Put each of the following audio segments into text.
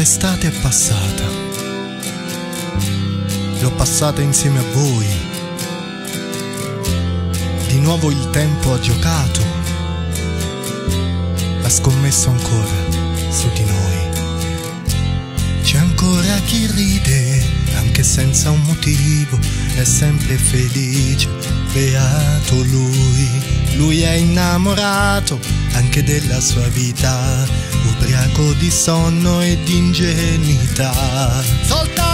Un'altra estate è passata. L'ho passata insieme a voi. Di nuovo il tempo ha giocato. Ha scommesso ancora su di noi. C'è ancora chi ride, anche senza un motivo, è sempre felice, beato lui. Lui è innamorato anche della sua vita, ubriaco di sonno e di ingenuità. Soltanto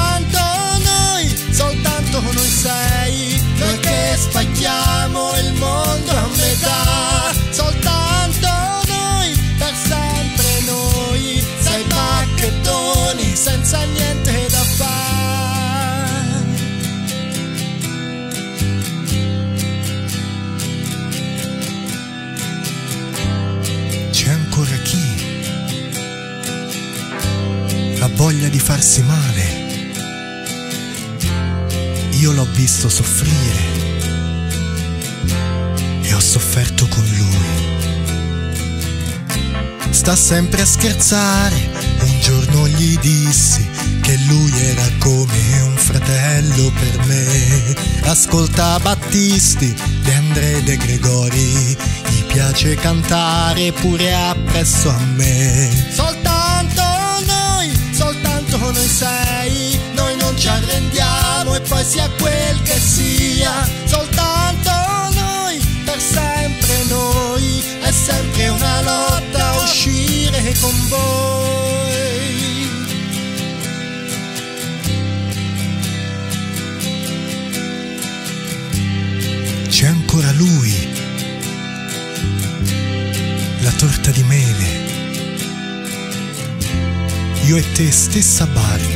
di farsi male. Io l'ho visto soffrire e ho sofferto con lui. Sta sempre a scherzare, un giorno gli dissi che lui era come un fratello per me. Ascolta Battisti, De André De Gregori, gli piace cantare pure appresso a me. Soltanto sia quel che sia. Soltanto noi, per sempre noi, è sempre una lotta uscire con voi. C'è ancora lui, la torta di mele, io e te stessa barca,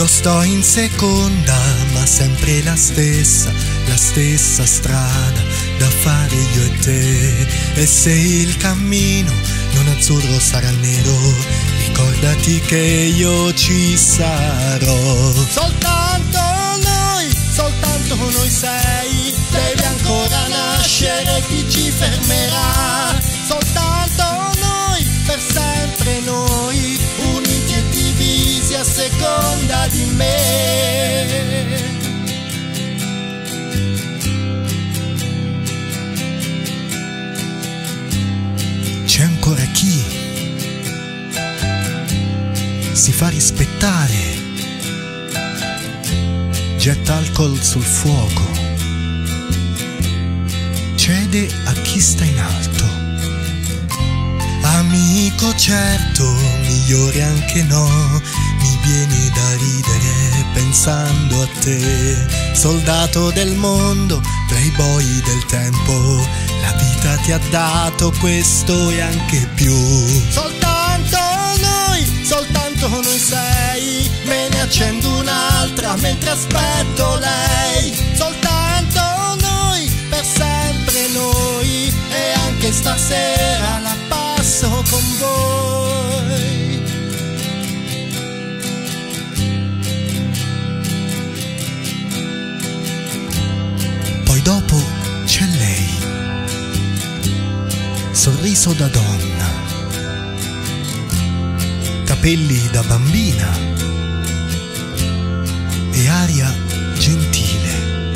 io sto in seconda, ma sempre la stessa, la stessa strada da fare io e te, e se il cammino non azzurro sarà nero, ricordati che io ci sarò. Soltanto noi, soltanto noi sei, devi ancora nascere, chi ci fermerà? Si fa rispettare, getta alcol sul fuoco, cede a chi sta in alto. Amico certo, migliore anche no, mi viene da ridere pensando a te, soldato del mondo, playboy del tempo, la vita ti ha dato questo e anche più. Soltanto accendo un'altra mentre aspetto lei. Soltanto noi, per sempre noi, e anche stasera la passo con voi. Poi dopo c'è lei, sorriso da donna, capelli da bambina aria gentile.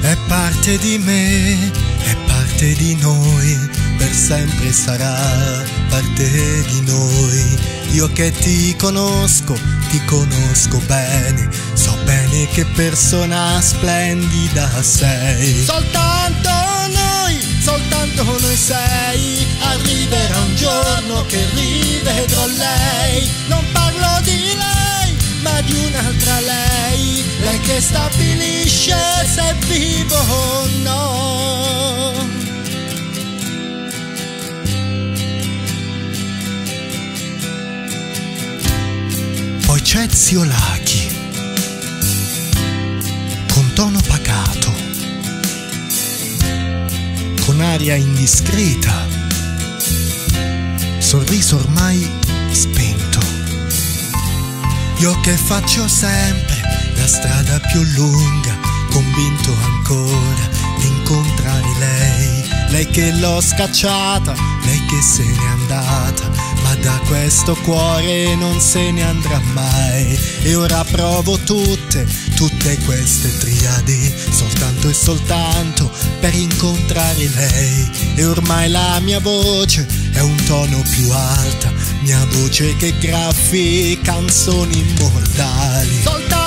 È parte di me, è parte di noi, per sempre sarà parte di noi. Io che ti conosco, ti conosco bene, so bene che persona splendida sei. Soltanto stabilisce se è vivo o no. Poi c'è zio Lachi, con tono pacato, con aria indiscreta, sorriso ormai spento. Io che faccio sempre la strada più lunga, convinto ancora incontrare lei, lei che l'ho scacciata, lei che se n'è andata, ma da questo cuore non se ne andrà mai. E ora provo tutte, tutte queste triadi, soltanto e soltanto per incontrare lei. E ormai la mia voce è un tono più alta, mia voce che graffi canzoni immortali. Soltanto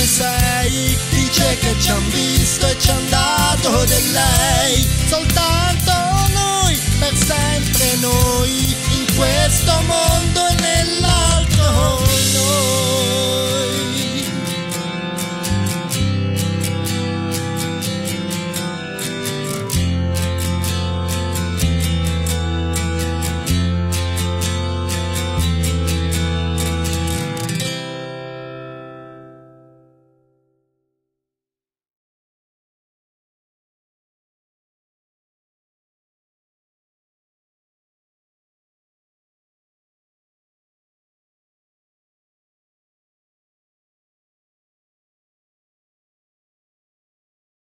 noi sei. Dice che ci han visto e ci han dato del lei. Soltanto noi, per sempre noi In questo mondo e nell'altro.